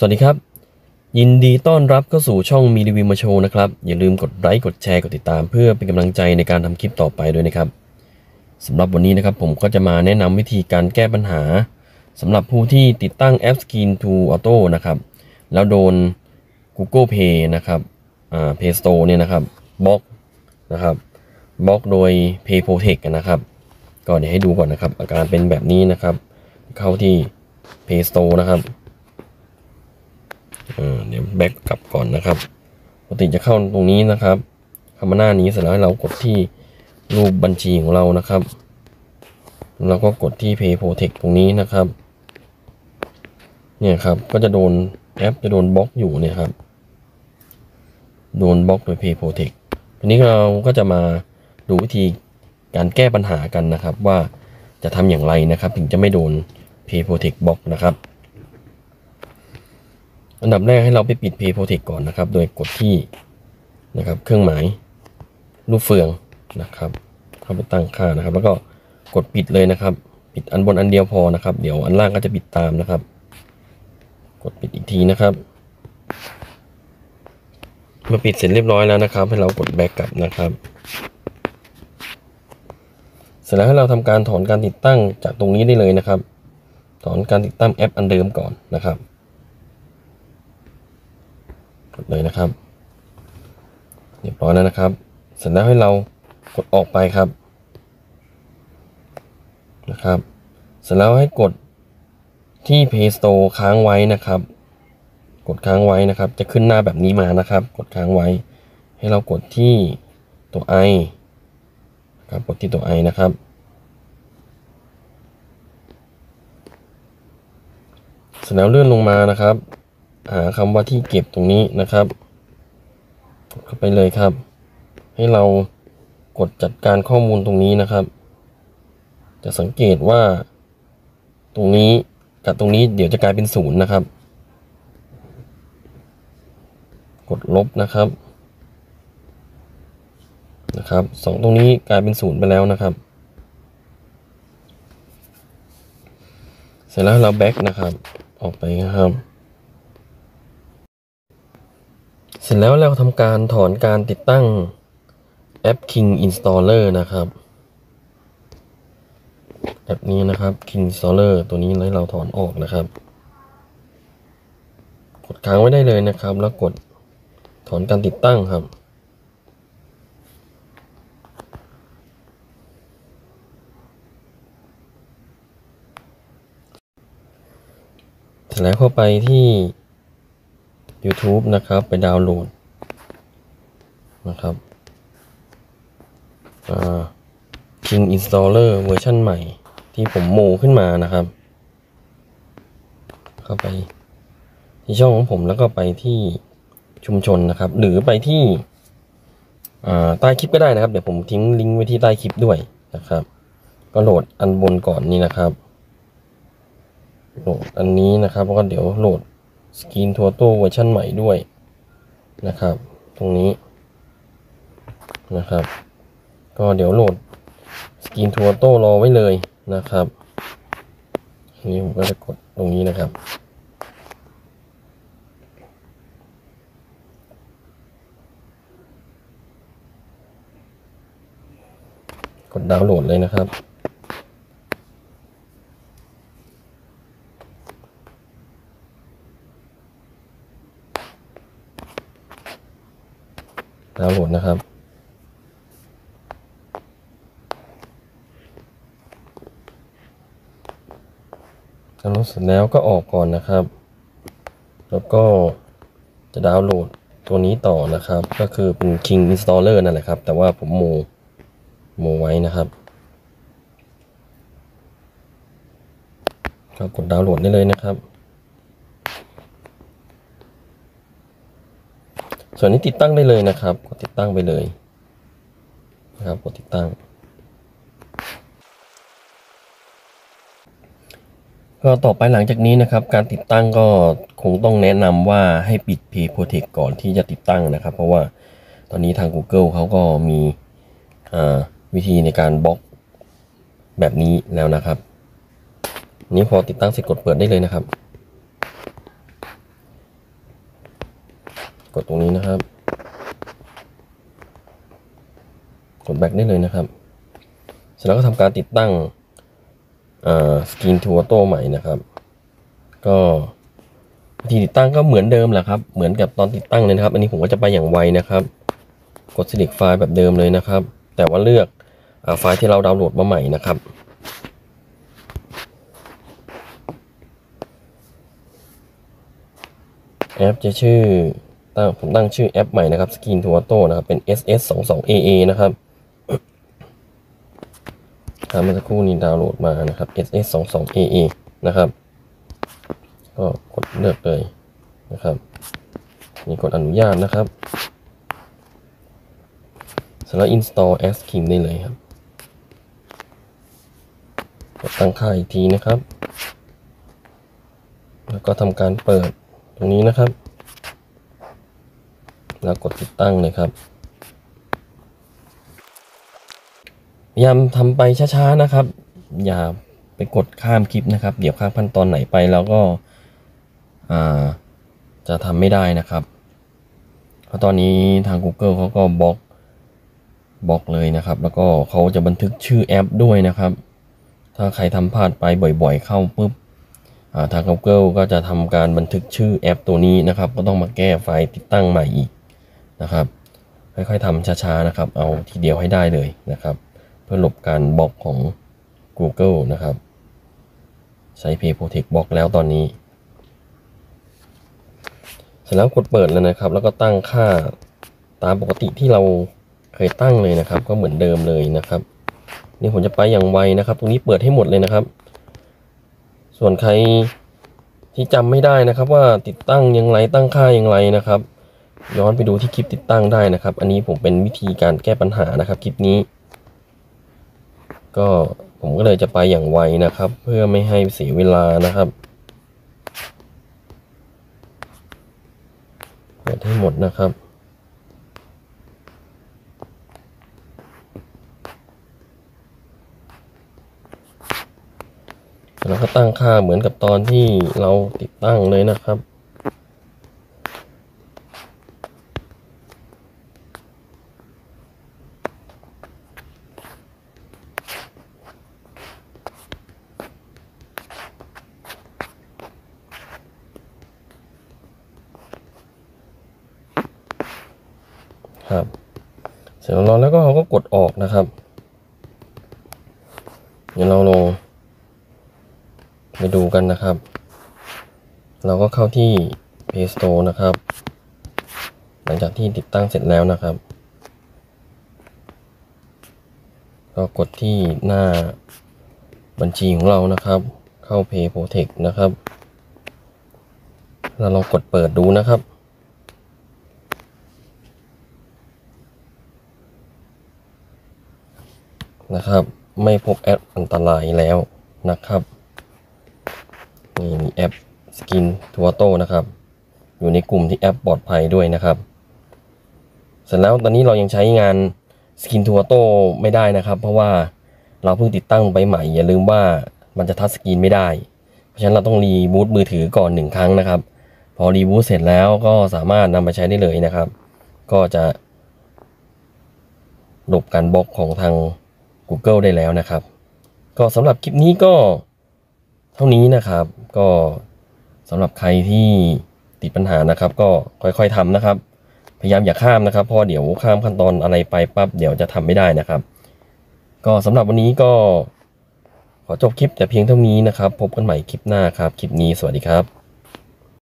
สวัสดีครับ ยินดีต้อนรับเข้าสู่ช่องมีรีวิวมาโชว์นะครับ อย่าลืมกดไลค์กดแชร์กดติดตาม เพื่อเป็นกำลังใจในการทำคลิปต่อไปด้วยนะครับสำหรับวันนี้นะครับผมก็จะมาแนะนำวิธีการแก้ปัญหาสำหรับผู้ที่ติดตั้งแอป Skin to Auto นะครับ แล้วโดน Google Play นะครับอ่า Play Store เนี่ยนะครับบล็อกนะครับบล็อกโดย Pay Protect นะครับก็เดี๋ยวให้ดูก่อนนะครับ อาการเป็นแบบนี้นะครับ เข้าที่ Play Store นะครับ เดี๋ยวแบ็กกลับก่อนนะครับปกติจะเข้าตรงนี้นะครับเข้ามาหน้านี้เสร็จแล้วให้เรากดที่รูปบัญชีของเรานะครับแล้วก็กดที่ Pay Protect ตรงนี้นะครับ เนี่ยครับก็จะโดนแอปจะโดนบล็อกอยู่เนี่ยครับ โดนบล็อกโดย Pay Protect ทีนี้เราก็จะมาดูวิธีการแก้ปัญหากันนะครับว่าจะทำอย่างไรนะครับ ถึงจะไม่โดน Pay Protect บล็อกนะครับ อันดับแรกให้เราไปปิด Pay Protect ก่อนนะครับ โดยกดที่นะครับ เครื่องหมายรูปเฟืองนะครับเข้าไปตั้งค่านะครับ แล้วก็กดปิดเลยนะครับ ปิดอันบนอันเดียวพอนะครับ เดี๋ยวอันล่างก็จะปิดตามนะครับ กดปิดอีกทีนะครับเมื่อปิดเสร็จเรียบร้อยแล้วนะครับ ให้เรากดแบ็กกลับนะครับ เสร็จแล้วให้เราทำการถอนการติดตั้งจากตรงนี้ได้เลยนะครับ ถอนการติดตั้งแอปอันเดิมก่อนนะครับ ดเลยนะครับเรียบร้อยแล้วนะครับเสร็จแล้วให้เรากดออกไปครับนะครับ เสร็จแล้วให้กดที่ Play Store ค้างไว้นะครับ กดค้างไว้นะครับ จะขึ้นหน้าแบบนี้มานะครับ กดค้างไว้ ให้เรากดที่ตัว i ครับกดที่ตัว i นะครับเสร็จแล้วเลื่อนลงมานะครับ หาคำว่าที่เก็บตรงนี้นะครับกดเข้าไปเลยครับ ให้เรากดจัดการข้อมูลตรงนี้นะครับ จะสังเกตว่า ตรงนี้กับตรงนี้เดี๋ยวจะกลายเป็นศูนย์นะครับ กดลบนะครับนะครับสองตรงนี้กลายเป็นศูนย์ไปแล้วนะครับ เสร็จแล้วเราแบ็กนะครับ ออกไปนะครับ เสร็จแล้วเราทำการถอนการติดตั้งแอป King Installer นะครับ แอปนี้นะครับ King Installer ตัวนี้ให้เราถอนออกนะครับ กดค้างไว้ได้เลยนะครับ แล้วกดถอนการติดตั้งครับ เสร็จแล้วเข้าไปที่ YouTube นะครับ ไปดาวน์โหลดนะครับ King Installer เวอร์ชันใหม่ ที่ผมโมขึ้นมานะครับ เข้าไปที่ช่องของผมแล้วก็ไปที่ชุมชนนะครับ หรือไปที่ใต้คลิปก็ได้นะครับ เดี๋ยวผมทิ้งลิงก์ไว้ที่ใต้คลิปด้วยนะครับ ก็โหลดอันบนก่อนนี่นะครับโหลดอันนี้นะครับแล้วก็เดี๋ยวโหลด Screen2Auto เวอร์ชันใหม่ด้วยนะครับ ตรงนี้นะครับ ก็เดี๋ยวโหลดสกรีนทัวโต้รอไว้เลยนะครับนนี้ผมก็จะกดตรงนี้นะครับกดดาวน์โหลดเลยนะครับ ดาวน์โหลดนะครับ ดาวน์โหลดเสร็จแล้วก็ออกก่อนนะครับ แล้วก็จะดาวน์โหลดตัวนี้ต่อนะครับ ก็คือเป็น King Installer นั่นแหละครับ แต่ว่าผมโมโมไว้นะครับก็กดดาวน์โหลดได้เลยนะครับ ส่วนนี้ติดตั้งได้เลยนะครับ กดติดตั้งไปเลยนะครับกดติดตั้งก็ต่อไปหลังจากนี้นะครับ การติดตั้งก็คงต้องแนะนำว่าให้ปิด p Protect ก่อนที่จะติดตั้งนะครับ เพราะว่าตอนนี้ทาง Google เขาก็มีวิธีในการบล็อกแบบนี้แล้วนะครับ นี้พอติดตั้งเสร็จกดเปิดได้เลยนะครับ ดตรงนี้นะครับ กด back ได้เลยนะครับ เสร็จแล้วก็ทำการติดตั้ง Screen2Auto ใหม่นะครับ ก็วิธีติดตั้งก็เหมือนเดิมแหละครับ เหมือนกับตอนติดตั้งเลยนะครับ อันนี้ผมก็จะไปอย่างไวนะครับ กด select ไฟล์แบบเดิมเลยนะครับ แต่ว่าเลือกอไฟล์ที่เราดาวน์โหลดมาใหม่นะครับแอปจะชื่อ ตั้งผมตั้งชื่อแอปใหม่นะครับ Skin to Auto นะครับเป็น SS 2 2 AA นะครับครับเมื่อสักครู่นี้ดาวน์โหลดมานะครับ SS 2 2 AA นะครับ ก็กดเลือกเลยนะครับนี่กดอนุญาตนะครับสร็จแล้ว install as Skin ได้เลยครับกดตั้งค่าอีกทีนะครับ แล้วก็ทำการเปิดตรงนี้นะครับ แล้วกดติดตั้งเลยครับพยายามทำไปช้าๆนะครับ อย่าไปกดข้ามคลิปนะครับ เดี๋ยวข้ามขั้นตอนไหนไปแล้วก็จะทำไม่ได้นะครับ เพราะตอนนี้ทาง Google เขาก็บล็อกบล็อกเลยนะครับ แล้วก็เขาจะบันทึกชื่อแอปด้วยนะครับ ถ้าใครทำพลาดไปบ่อยๆ เข้าปุ๊บทาง Google ก็จะทำการบันทึกชื่อแอปตัวนี้นะครับ ก็ต้องมาแก้ไฟล์ติดตั้งใหม่อีก นะครับ ค่อยๆทำช้าๆนะครับ เอาทีเดียวให้ได้เลยนะครับ เพื่อหลบการบล็อกของ Google นะครับ ใช้ Pay Protect บล็อกแล้วตอนนี้ เสร็จแล้วกดเปิดแล้วนะครับ แล้วก็ตั้งค่าตามปกติที่เราเคยตั้งเลยนะครับ ก็เหมือนเดิมเลยนะครับ นี่ผมจะไปอย่างไวนะครับ ตรงนี้เปิดให้หมดเลยนะครับ ส่วนใครที่จำไม่ได้นะครับว่าติดตั้งย่างไรตั้งค่าย่างไรนะครับ ย้อนไปดูที่คลิปติดตั้งได้นะครับ อันนี้ผมเป็นวิธีการแก้ปัญหานะครับคลิปนี้ ก็ผมก็เลยจะไปอย่างไวนะครับ เพื่อไม่ให้เสียเวลานะครับเปิดให้หมดนะครับแล้วก็ตั้งค่าเหมือนกับตอนที่เราติดตั้งเลยนะครับ ครับ เสร็จแล้วแล้วก็เราก็กดออกนะครับเดี๋ยวเราลงไปดูกันนะครับ เราก็เข้าที่ Play Store นะครับ หลังจากที่ติดตั้งเสร็จแล้วนะครับ ก็กดที่หน้าบัญชีของเรานะครับ เข้า Pay Protect นะครับ เราลองกดเปิดดูนะครับ นะครับ ไม่พบแอปอันตรายแล้วนะครับนี่มีแอป Screen2Auto นะครับ อยู่ในกลุ่มที่แอปปลอดภัยด้วยนะครับ เสร็จแล้วตอนนี้เรายังใช้งาน Screen2Auto ไม่ได้นะครับ เพราะว่าเราเพิ่งติดตั้งไปใหม่ อย่าลืมว่ามันจะทัชสกรีนไม่ได้ เพราะฉะนั้นเราต้องรีบูตมือถือก่อนหนึ่งครั้งนะครับ พอรีบูตเสร็จแล้วก็สามารถนำมาใช้ได้เลยนะครับ ก็จะหลบการบล็อกของทาง Google ได้แล้วนะครับ ก็สำหรับคลิปนี้ก็เท่านี้นะครับ ก็สำหรับใครที่ติดปัญหานะครับ ก็ค่อยๆทำนะครับ พยายามอย่าข้ามนะครับเพราะเดี๋ยวข้ามขั้นตอนอะไรไปปั๊บเดี๋ยวจะทำไม่ได้นะครับ ก็สำหรับวันนี้ก็ขอจบคลิปแต่เพียงเท่านี้นะครับ พบกันใหม่คลิปหน้าครับ คลิปนี้สวัสดีครับ